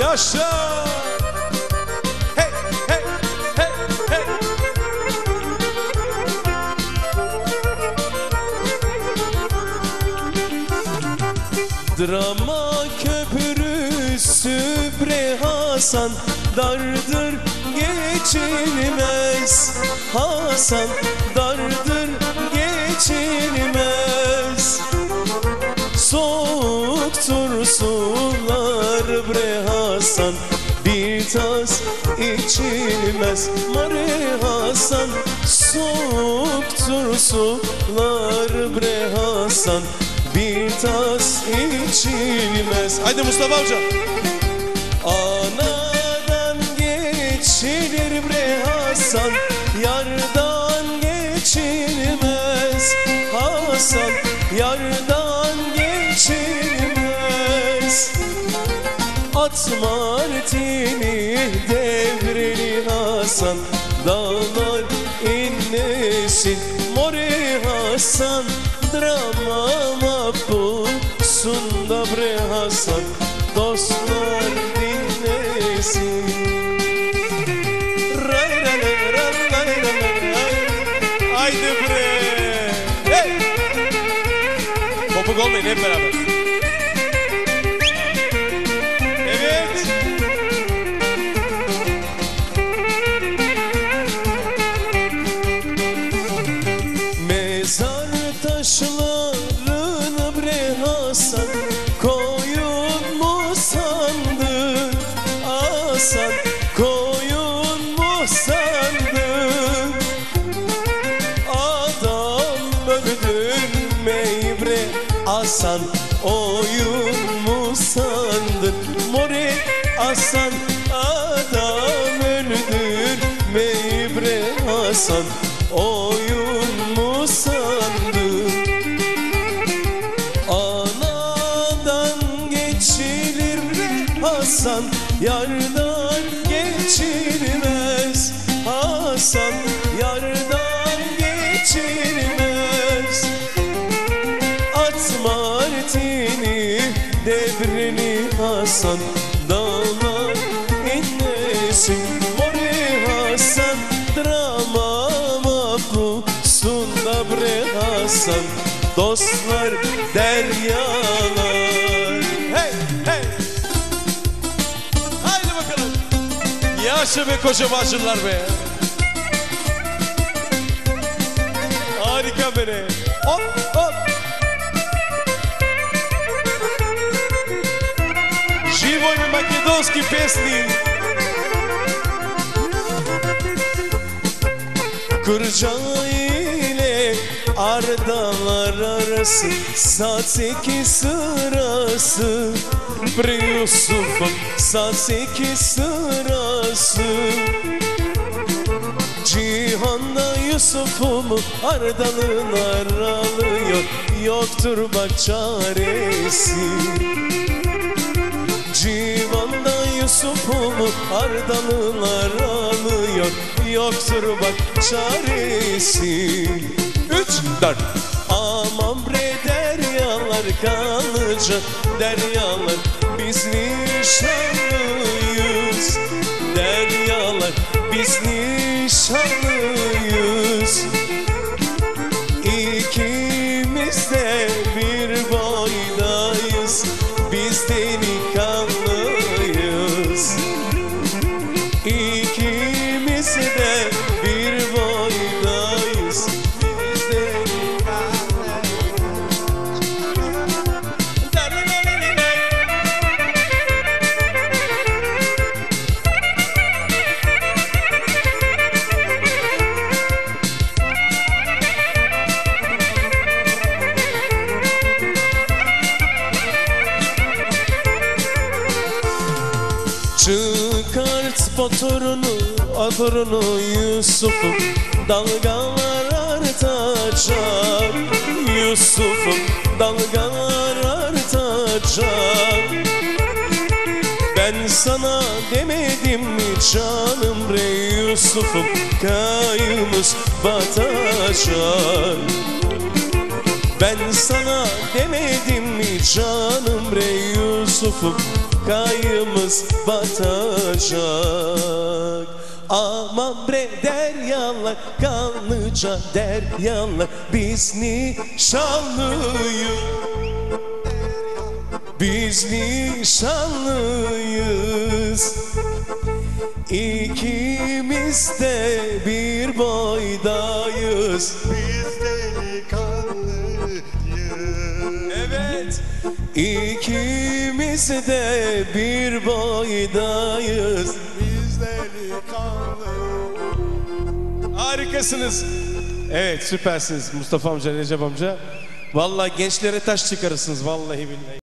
Yaşa! Drama köprüsü bre Hasan Dardır geçilmez Hasan dardır tas içilmez. Mare Hasan Soğuktur sular bre Hasan. Bir tas içilmez. Haydi Mustafa amca Anadan geçilir bre Hasan. Yardan geçilmez Hasan. Yardan At martini devreli Hasan Dağlar inlesin Mori Hasan Drama mapusunda bre Hasan Dostlar dinlesin. Haydi bre. Hey. Kopuk olmayın hep beraber öldürmeyi bre Hasan Oyun mu sandın? Mori Hasan Adam öldürmeyi bre Hasan Oyun Hasan Dağlar inlesin Mori Hasan Drama mapusunda bre Hasan Dostlar deryalar. Hey hey. Haydi bakalım. Yaşa be koca başlılar be. Harika beni. Hop hop македонски песни Kırca ile Ardalar arası Saat sekiz sırası Bre Yusuf'um Saat sekiz sırası Cihanda Yusuf'um Ardalın aralıyor Yoktur bak çaresi Civanda Yusuf'umu ardalılar alıyor Yoktur bak çaresi. Üç, dört. Aman bre deryalar kalıcı. Deryalar biz nişanlıyız Deryalar biz nişanlıyız Çıkart motorunu, motorunu Yusuf'um. Dalgalar artacak Yusuf'um dalgalar artacak Ben sana demedim mi canım bre Yusuf'um? Kayımız batacak. Ben sana demedim mi canım bre Yusuf'um kayımız batacak. Aman bre deryalar kanlıca deryalar Biz nişanlıyız. Biz nişanlıyız. İkimiz de bir boydayız. Biz İkimiz de bir boydayız. Biz delikanlı Harikasınız. Evet süpersiniz. Mustafa amca Recep amca. Vallahi gençlere taş çıkarırsınız vallahi billahi